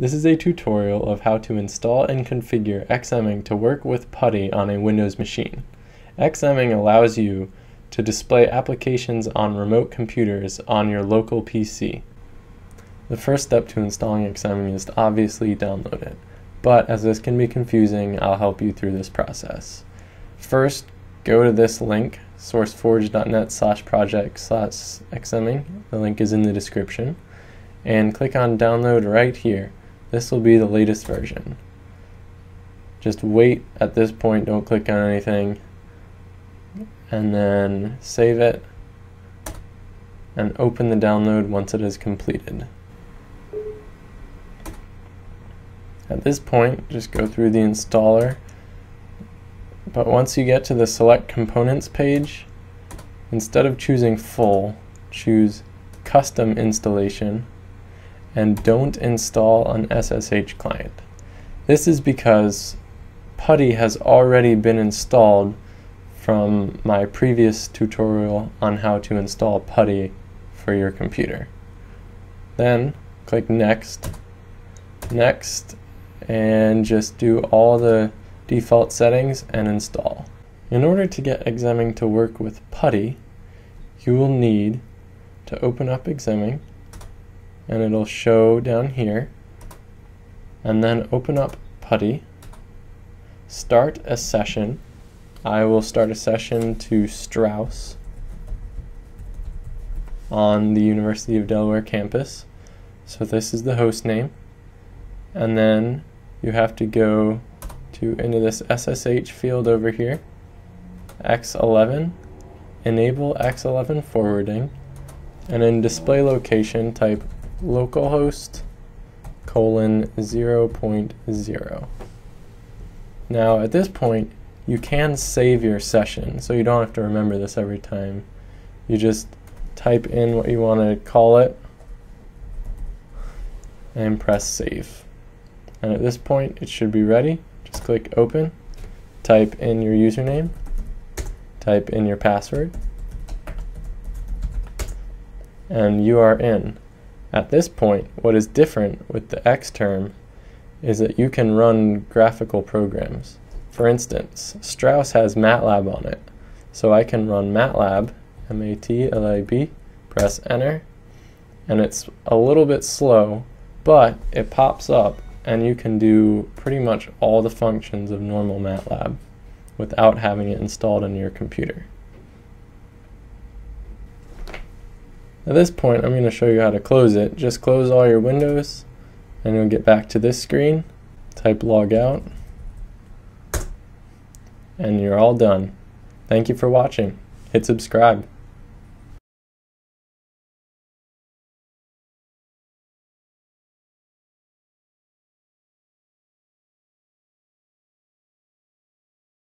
This is a tutorial of how to install and configure XMing to work with PuTTY on a Windows machine. XMing allows you to display applications on remote computers on your local PC. The first step to installing XMing is to obviously download it, but as this can be confusing, I'll help you through this process. First, go to this link, sourceforge.net slash project slash xming, the link is in the description, and click on download right here. This will be the latest version. Just wait at this point, don't click on anything, and then save it, and open the download once it is completed. At this point, just go through the installer, but once you get to the select components page, instead of choosing full, choose custom installation and don't install an SSH client. This is because PuTTY has already been installed from my previous tutorial on how to install PuTTY for your computer. Then click next, next, and just do all the default settings and install. In order to get Xming to work with PuTTY, you will need to open up Xming and it'll show down here. And then open up PuTTY. Start a session. I will start a session to Strauss on the University of Delaware campus. So this is the host name. And then you have to go to into this SSH field over here. X11 enable X11 forwarding. And in display location type localhost colon 0.0. Now at this point you can save your session so you don't have to remember this every time. You just type in what you want to call it and press save. And at this point it should be ready. Just click open, type in your username, type in your password, and you are in. At this point, what is different with the X term is that you can run graphical programs. For instance, Strauss has MATLAB on it, so I can run MATLAB, M-A-T-L-A-B, press enter, and it's a little bit slow, but it pops up and you can do pretty much all the functions of normal MATLAB without having it installed on your computer. At this point, I'm going to show you how to close it. Just close all your windows, and you'll get back to this screen. Type log out, and you're all done. Thank you for watching. Hit subscribe.